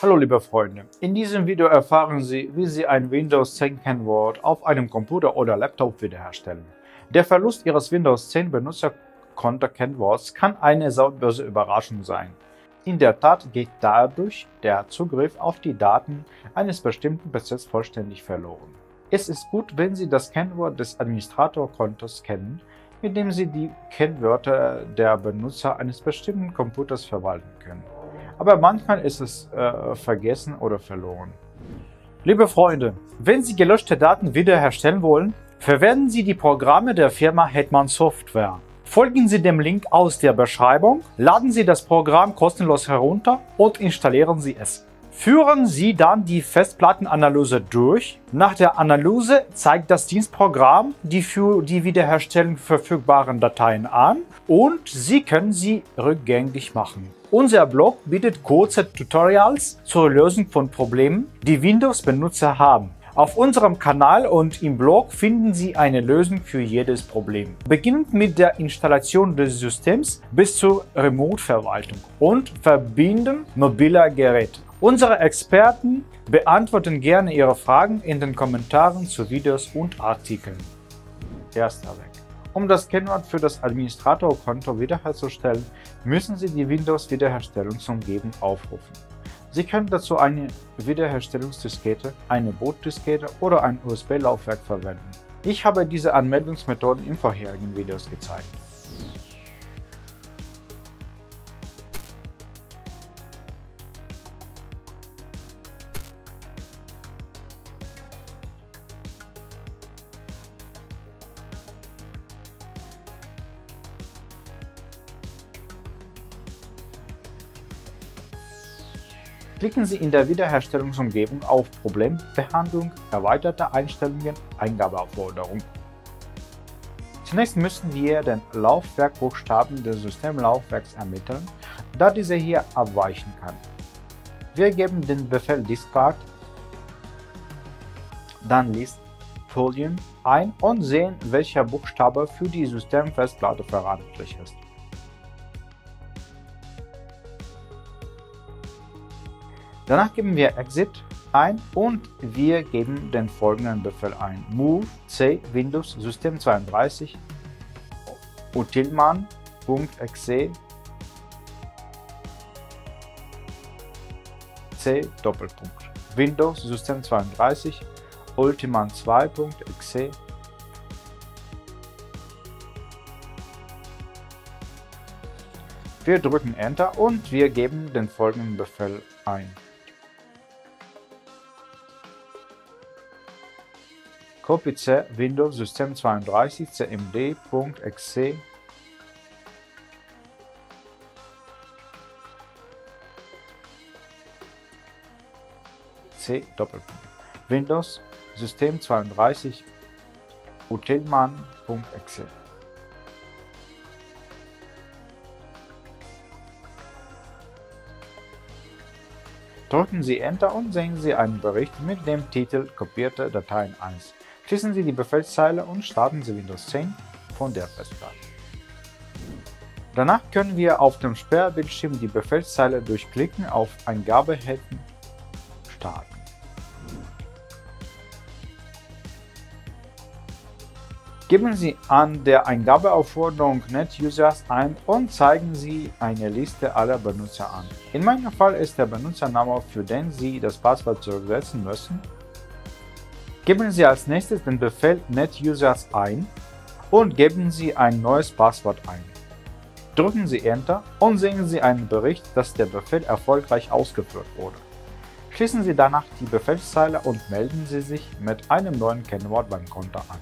Hallo liebe Freunde, in diesem Video erfahren Sie, wie Sie ein Windows 10 Kennwort auf einem Computer oder Laptop wiederherstellen. Der Verlust Ihres Windows 10 Benutzerkonto-Kennworts kann eine sauböse Überraschung sein. In der Tat geht dadurch der Zugriff auf die Daten eines bestimmten PCs vollständig verloren. Es ist gut, wenn Sie das Kennwort des Administratorkontos kennen, mit dem Sie die Kennwörter der Benutzer eines bestimmten Computers verwalten können. Aber manchmal ist es äh, vergessen oder verloren. Liebe Freunde, wenn Sie gelöschte Daten wiederherstellen wollen, verwenden Sie die Programme der Firma Hetman Software. Folgen Sie dem Link aus der Beschreibung, laden Sie das Programm kostenlos herunter und installieren Sie es. Führen Sie dann die Festplattenanalyse durch. Nach der Analyse zeigt das Dienstprogramm die für die Wiederherstellung verfügbaren Dateien an und Sie können sie rückgängig machen. Unser Blog bietet kurze Tutorials zur Lösung von Problemen, die Windows-Benutzer haben. Auf unserem Kanal und im Blog finden Sie eine Lösung für jedes Problem. Beginnend mit der Installation des Systems bis zur Remote-Verwaltung und Verbinden mobiler Geräte. Unsere Experten beantworten gerne Ihre Fragen in den Kommentaren zu Videos und Artikeln. Erster Weg. Um das Kennwort für das Administratorkonto wiederherzustellen, müssen Sie die Windows-Wiederherstellungsumgebung aufrufen. Sie können dazu eine Wiederherstellungsdiskette, eine Bootdiskette oder ein USB-Laufwerk verwenden. Ich habe diese Anmeldungsmethoden in vorherigen Videos gezeigt. Klicken Sie in der Wiederherstellungsumgebung auf Problembehandlung, erweiterte Einstellungen, Eingabeaufforderung. Zunächst müssen wir den Laufwerkbuchstaben des Systemlaufwerks ermitteln, da dieser hier abweichen kann. Wir geben den Befehl discard, dann list Folien ein und sehen, welcher Buchstabe für die Systemfestplatte verantwortlich ist. Danach geben wir exit ein und wir geben den folgenden Befehl ein. move c Windows System 32 utilman.exe c Doppelpunkt Windows System 32 ultiman 2.exe Wir drücken Enter und wir geben den folgenden Befehl ein. Copy C Windows System 32 cmd.exe C. Windows System 32 utilman.exe Drücken Sie Enter und sehen Sie einen Bericht mit dem Titel Kopierte Dateien 1. Schließen Sie die Befehlszeile und starten Sie Windows 10 von der Festplatte. Danach können wir auf dem Sperrbildschirm die Befehlszeile durch Klicken auf Eingabehäfen starten. Geben Sie an der Eingabeaufforderung NetUsers ein und zeigen Sie eine Liste aller Benutzer an. In meinem Fall ist der Benutzername, für den Sie das Passwort zurücksetzen müssen, Geben Sie als nächstes den Befehl netusers ein und geben Sie ein neues Passwort ein. Drücken Sie Enter und sehen Sie einen Bericht, dass der Befehl erfolgreich ausgeführt wurde. Schließen Sie danach die Befehlszeile und melden Sie sich mit einem neuen Kennwort beim Konto an.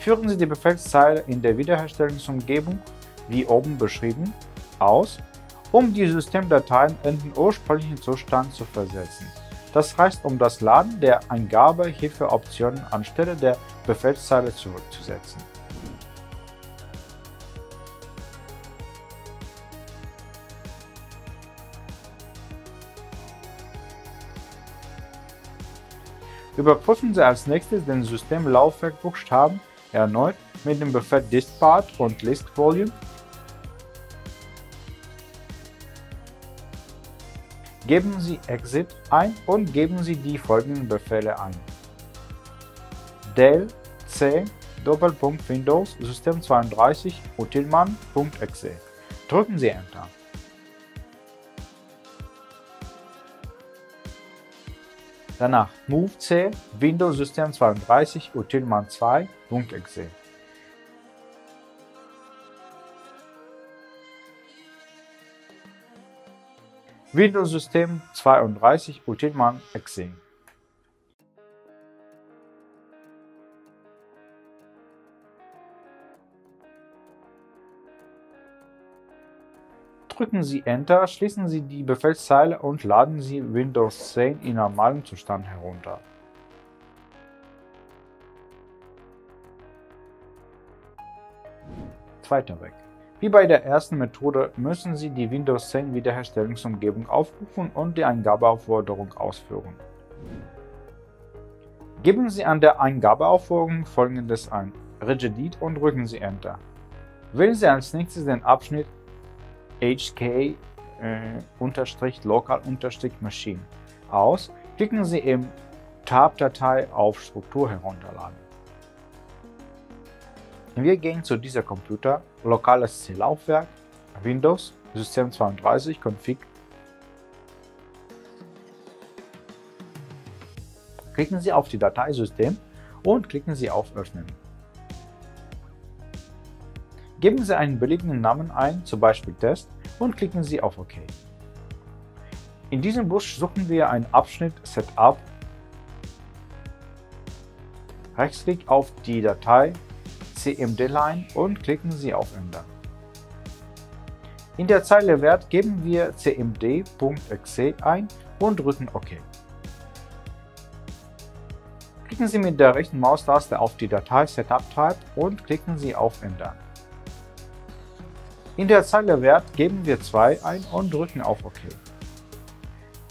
Führen Sie die Befehlszeile in der Wiederherstellungsumgebung, wie oben beschrieben, aus um die Systemdateien in den ursprünglichen Zustand zu versetzen. Das heißt, um das Laden der Eingabe-Hilfeoptionen anstelle der Befehlszeile zurückzusetzen. Überprüfen Sie als nächstes den Systemlaufwerkbuchstaben erneut mit dem Befehl distpath und listvolume. Geben Sie Exit ein und geben Sie die folgenden Befehle ein. Dell c Doppelpunkt Windows System 32 utilman.exe. Drücken Sie Enter. Danach Move C Windows System 32 utilman2.exe. Windows-System 32 Ultiman Exing. Drücken Sie Enter, schließen Sie die Befehlszeile und laden Sie Windows 10 in normalem Zustand herunter. Zweiter Weg. Wie bei der ersten Methode müssen Sie die Windows 10 Wiederherstellungsumgebung aufrufen und die Eingabeaufforderung ausführen. Geben Sie an der Eingabeaufforderung folgendes ein: Regedit und drücken Sie Enter. Wählen Sie als nächstes den Abschnitt HK-Local-Machine aus, klicken Sie im Tab-Datei auf Struktur herunterladen. Wir gehen zu dieser Computer, lokales C-Laufwerk, Windows, System32, Config. Klicken Sie auf die Datei System und klicken Sie auf Öffnen. Geben Sie einen beliebigen Namen ein, zum Beispiel Test, und klicken Sie auf OK. In diesem Busch suchen wir einen Abschnitt Setup. Rechtsklick auf die Datei cmd-line und klicken Sie auf Ändern. In der Zeile Wert geben wir cmd.exe ein und drücken OK. Klicken Sie mit der rechten Maustaste auf die Datei Setup Type und klicken Sie auf Ändern. In der Zeile Wert geben wir 2 ein und drücken auf OK.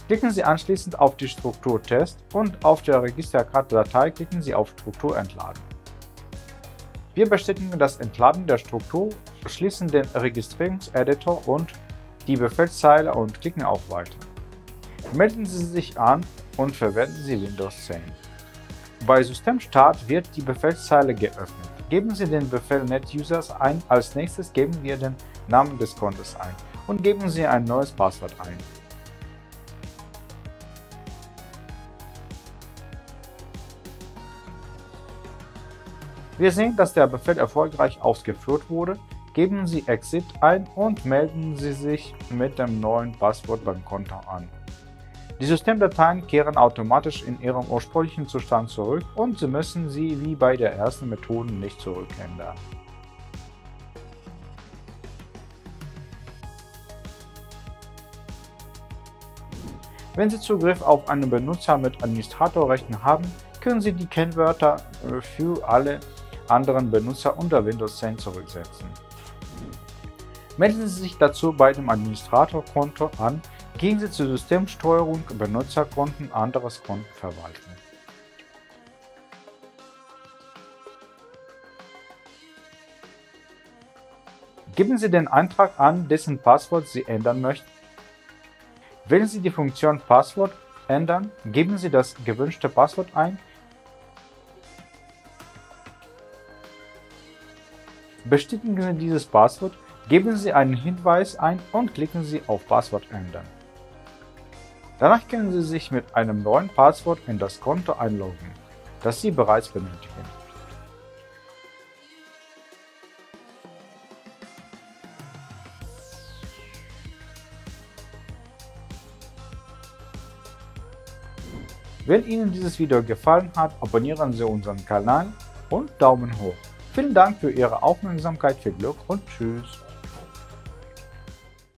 Klicken Sie anschließend auf die Struktur Test und auf der Registerkarte-Datei klicken Sie auf Struktur entladen. Wir bestätigen das Entladen der Struktur, schließen den Registrierungseditor und die Befehlszeile und klicken auf Weiter. Melden Sie sich an und verwenden Sie Windows 10. Bei Systemstart wird die Befehlszeile geöffnet. Geben Sie den Befehl NetUsers ein, als nächstes geben wir den Namen des Kontos ein und geben Sie ein neues Passwort ein. Wir sehen, dass der Befehl erfolgreich ausgeführt wurde. Geben Sie Exit ein und melden Sie sich mit dem neuen Passwort beim Konto an. Die Systemdateien kehren automatisch in ihrem ursprünglichen Zustand zurück und Sie müssen sie wie bei der ersten Methode nicht zurückändern. Wenn Sie Zugriff auf einen Benutzer mit Administratorrechten haben, können Sie die Kennwörter äh, für alle anderen Benutzer unter Windows 10 zurücksetzen. Melden Sie sich dazu bei dem Administratorkonto an, gehen Sie zur Systemsteuerung Benutzerkonten anderes Konten verwalten. Geben Sie den Eintrag an, dessen Passwort Sie ändern möchten Wählen Sie die Funktion Passwort ändern, geben Sie das gewünschte Passwort ein, bestätigen Sie dieses Passwort, geben Sie einen Hinweis ein und klicken Sie auf Passwort ändern. Danach können Sie sich mit einem neuen Passwort in das Konto einloggen, das Sie bereits benötigen. Wenn Ihnen dieses Video gefallen hat, abonnieren Sie unseren Kanal und Daumen hoch. Vielen Dank für Ihre Aufmerksamkeit, viel Glück und Tschüss.